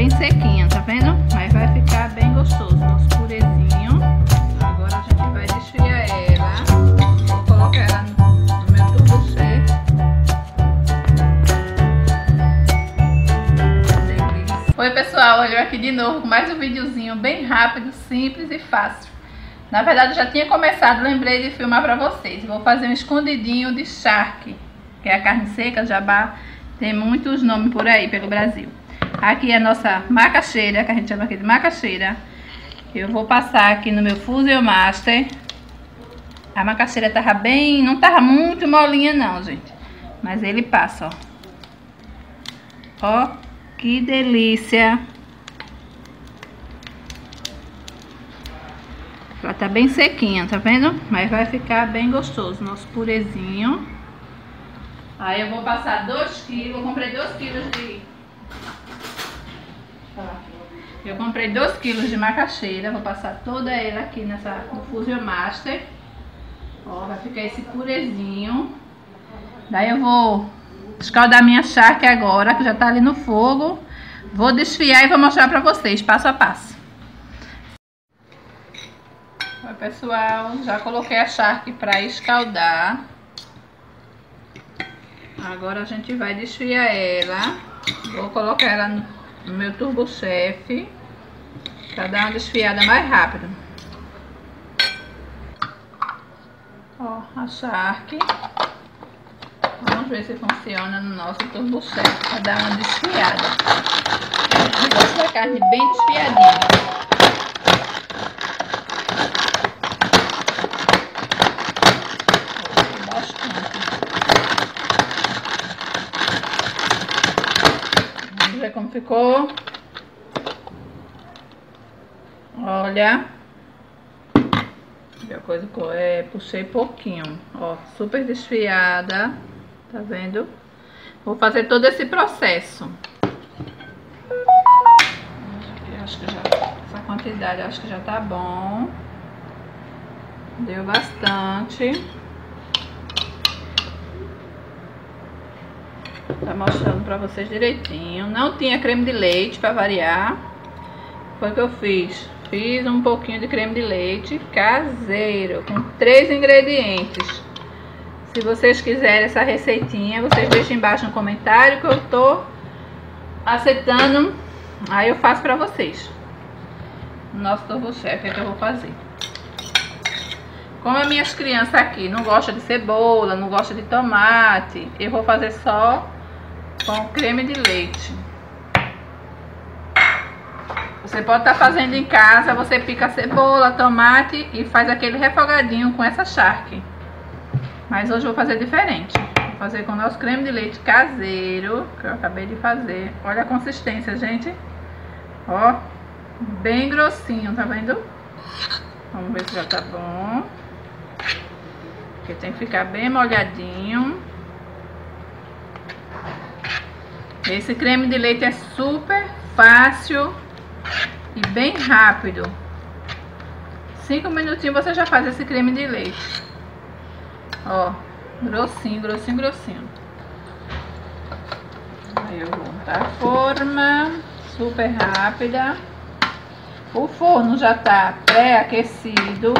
bem sequinha, tá vendo? Mas vai ficar bem gostoso, nosso purezinho. Agora a gente vai desfiar ela. Vou colocar ela no meu turbo chef. Oi pessoal, olha aqui de novo com mais um videozinho bem rápido, simples e fácil. Na verdade eu já tinha começado, lembrei de filmar pra vocês. Vou fazer um escondidinho de charque, que é a carne seca, jabá. Tem muitos nomes por aí pelo Brasil. Aqui é a nossa macaxeira, que a gente chama aqui de macaxeira. Eu vou passar aqui no meu Fusion Master. A macaxeira tava bem, não tava muito molinha não, gente. Mas ele passa, ó. Ó, que delícia. Ela tá bem sequinha, tá vendo? Mas vai ficar bem gostoso, nosso purezinho. Aí eu vou passar 2 quilos, eu comprei 2 quilos de eu comprei 2 kg de macaxeira, vou passar toda ela aqui nessa, no Fusion Master. Ó, vai ficar esse purezinho. Daí eu vou escaldar minha charque agora, que já tá ali no fogo. Vou desfiar e vou mostrar pra vocês, passo a passo. Oi, pessoal, já coloquei a charque pra escaldar. Agora a gente vai desfiar ela. Vou colocar ela no no meu Turbo Chef para dar uma desfiada mais rápido. Ó, a Shark. Vamos ver se funciona no nosso Turbo Chef para dar uma desfiada. Eu gosto carne bem desfiadinha. ver ficou. Olha. A coisa é, puxei pouquinho, ó, super desfiada, tá vendo? Vou fazer todo esse processo. Acho que já, essa quantidade acho que já tá bom. Deu bastante. Tá mostrando pra vocês direitinho. Não tinha creme de leite pra variar. Foi o que eu fiz. Fiz um pouquinho de creme de leite caseiro, com três ingredientes. Se vocês quiserem essa receitinha, vocês deixem embaixo no comentário que eu tô aceitando. Aí eu faço pra vocês. Nosso turbo chef é que eu vou fazer. Como as minhas crianças aqui não gostam de cebola, não gostam de tomate, eu vou fazer só com creme de leite. Você pode estar tá fazendo em casa, você pica cebola, tomate e faz aquele refogadinho com essa charque. Mas hoje eu vou fazer diferente. Vou fazer com o nosso creme de leite caseiro, que eu acabei de fazer. Olha a consistência, gente. Ó, bem grossinho, tá vendo? Vamos ver se já tá bom. Porque tem que ficar bem molhadinho. Esse creme de leite é super fácil e bem rápido. Cinco minutinhos você já faz esse creme de leite. Ó, grossinho, grossinho, grossinho. Aí eu vou montar a forma, super rápida. O forno já tá pré-aquecido.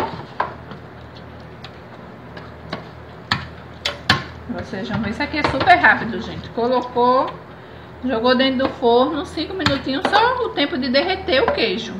Vocês vão ver, isso aqui é super rápido, gente. Colocou Jogou dentro do forno, 5 minutinhos, só o tempo de derreter o queijo.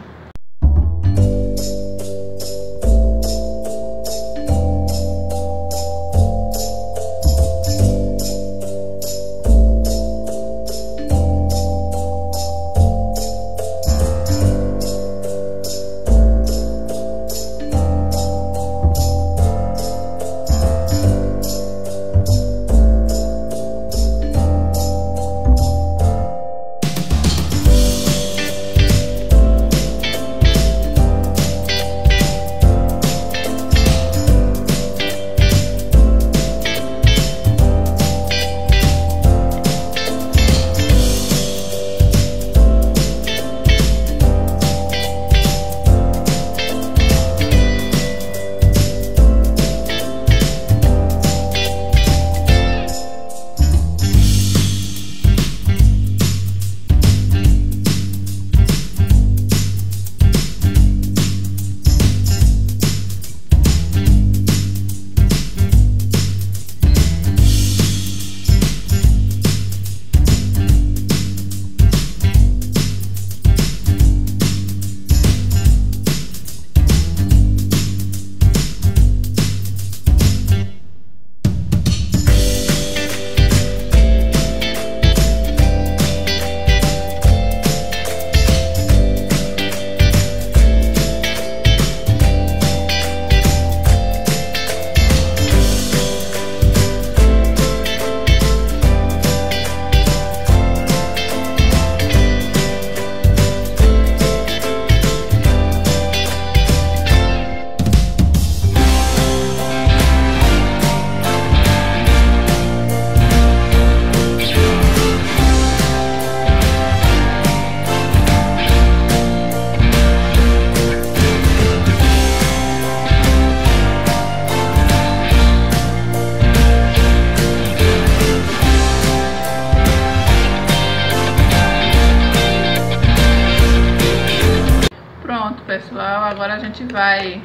Pessoal. Agora a gente vai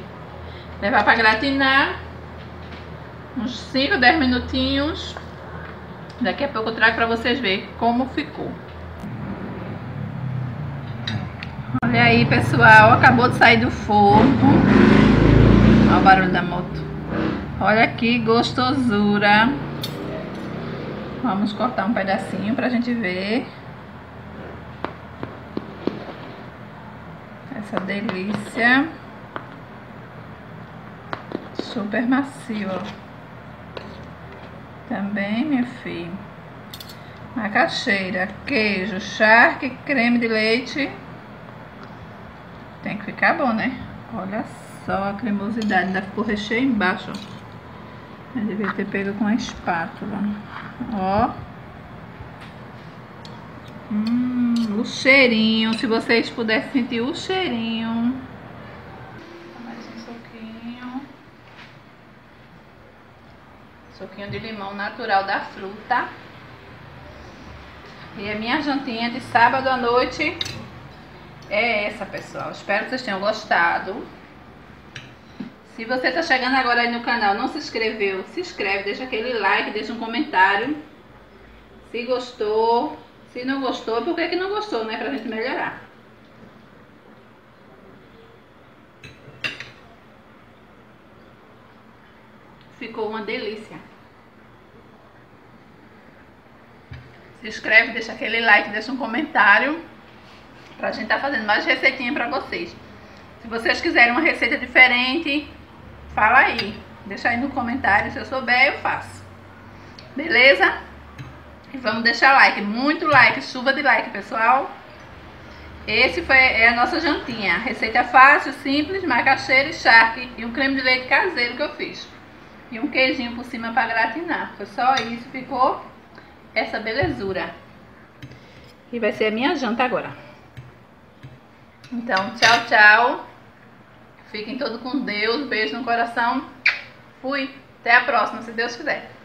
levar para gratinar uns 5, 10 minutinhos. Daqui a pouco eu trago para vocês verem como ficou. Olha aí, pessoal. Acabou de sair do forno. Olha o barulho da moto. Olha que gostosura. Vamos cortar um pedacinho pra gente ver. Essa delícia. Super macio, ó. Também, minha filha. Macaxeira, queijo, charque, creme de leite. Tem que ficar bom, né? Olha só a cremosidade. Ainda ficou recheio embaixo, ó. Devia ter pego com a espátula. Ó. Hum, o cheirinho. Se vocês puderem sentir o cheirinho. Mais um suquinho. Suquinho de limão natural da fruta. E a minha jantinha de sábado à noite é essa, pessoal. Espero que vocês tenham gostado. Se você está chegando agora aí no canal, não se inscreveu, se inscreve, deixa aquele like, deixa um comentário. Se gostou, se não gostou, por que, que não gostou, né? Pra gente melhorar. Ficou uma delícia. Se inscreve, deixa aquele like, deixa um comentário. Pra gente tá fazendo mais receitinha pra vocês. Se vocês quiserem uma receita diferente, fala aí. Deixa aí no comentário, se eu souber eu faço. Beleza? E vamos deixar like, muito like, chuva de like, pessoal. Esse foi é a nossa jantinha. Receita fácil, simples, macaxeira e charque e um creme de leite caseiro que eu fiz. E um queijinho por cima para gratinar. Foi só isso, ficou essa belezura. E vai ser a minha janta agora. Então, tchau, tchau. Fiquem todos com Deus. Beijo no coração. Fui. Até a próxima, se Deus quiser.